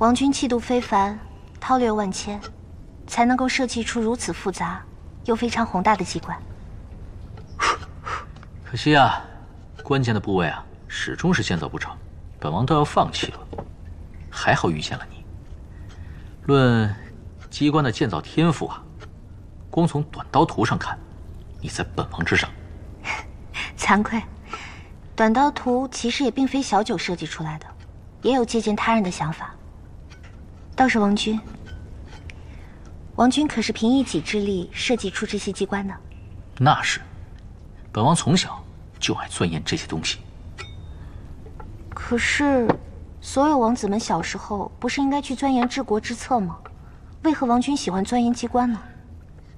王君气度非凡，韬略万千，才能够设计出如此复杂又非常宏大的机关。可惜啊，关键的部位啊，始终是建造不成，本王都要放弃了。还好遇见了你。论机关的建造天赋啊，光从短刀图上看，你在本王之上。惭愧，短刀图其实也并非小九设计出来的，也有借鉴他人的想法。倒是王君，王君可是凭一己之力设计出这些机关的？那是。本王从小就爱钻研这些东西。可是，所有王子们小时候不是应该去钻研治国之策吗？为何王君喜欢钻研机关呢？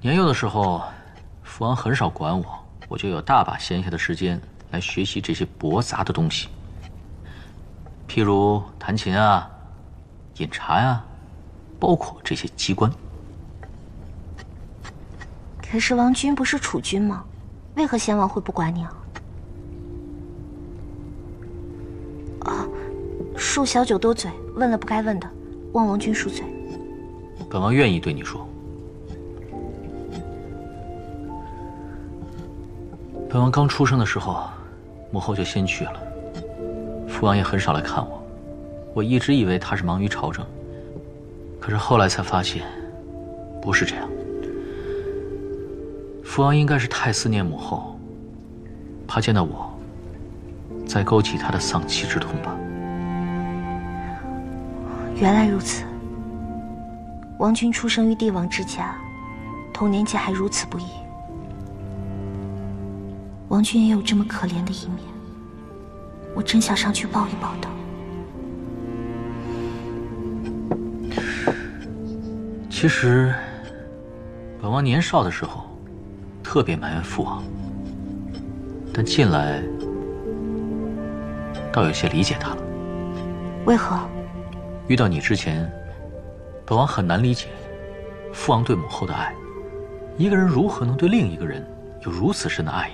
年幼的时候，父王很少管我，我就有大把闲暇的时间来学习这些驳杂的东西，譬如弹琴啊、饮茶呀，包括这些机关。可是王君不是储君吗？为何先王会不管你啊？啊，恕小九多嘴，问了不该问的，望王君恕罪。本王愿意对你说，本王刚出生的时候，母后就先去了，父王也很少来看我，我一直以为他是忙于朝政，可是后来才发现，不是这样。父王应该是太思念母后，怕见到我，再勾起他的丧妻之痛吧。原来如此。王君出生于帝王之家，童年间还如此不易。王君也有这么可怜的一面，我真想上去抱一抱他。其实，本王年少的时候。特别埋怨父王，但近来倒有些理解他了。为何？遇到你之前，本王很难理解父王对母后的爱。一个人如何能对另一个人有如此深的爱意？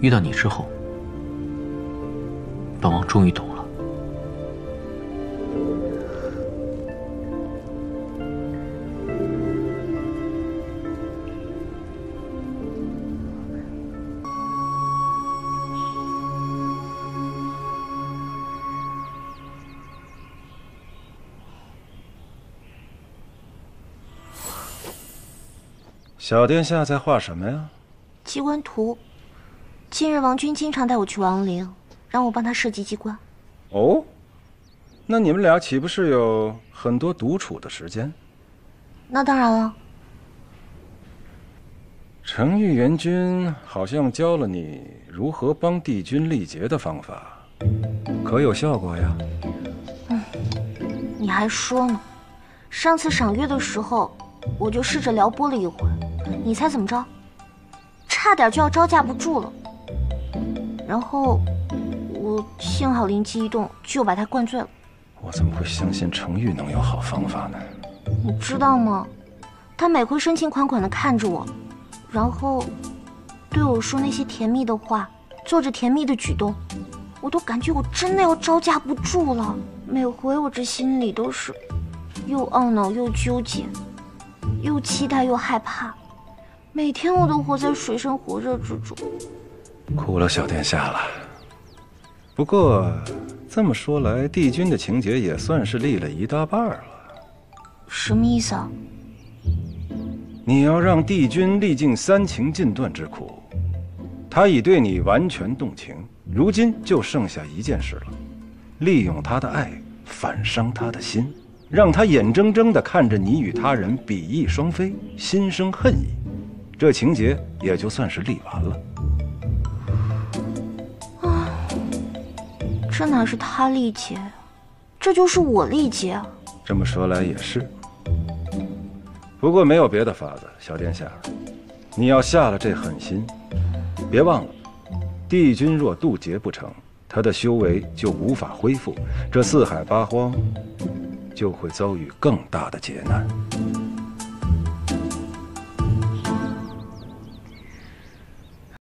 遇到你之后，本王终于懂了。小殿下在画什么呀？机关图。近日王君经常带我去王陵，让我帮他设计机关。哦，那你们俩岂不是有很多独处的时间？那当然了。程昱元君好像教了你如何帮帝君历劫的方法，可有效果呀？嗯，你还说呢。上次赏月的时候，我就试着撩拨了一回。你猜怎么着？差点就要招架不住了。然后我幸好灵机一动，就把他灌醉了。我怎么会相信程昱能有好方法呢？你知道吗？他每回深情款款的看着我，然后对我说那些甜蜜的话，做着甜蜜的举动，我都感觉我真的要招架不住了。每回我这心里都是又懊恼又纠结，又期待又害怕。每天我都活在水深火热之中，苦了小殿下了。不过这么说来，帝君的情节也算是立了一大半了。什么意思啊？你要让帝君历尽三情尽断之苦，他已对你完全动情，如今就剩下一件事了：利用他的爱反伤他的心，让他眼睁睁地看着你与他人比翼双飞，心生恨意。这情节也就算是立完了。啊，这哪是他历劫，这就是我历劫啊！这么说来也是。不过没有别的法子，小殿下，你要下了这狠心，别忘了，帝君若渡劫不成，他的修为就无法恢复，这四海八荒就会遭遇更大的劫难。